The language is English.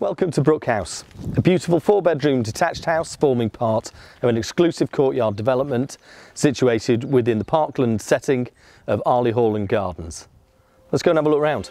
Welcome to Brook House, a beautiful four bedroom detached house forming part of an exclusive courtyard development situated within the parkland setting of Arley Hall and Gardens. Let's go and have a look round.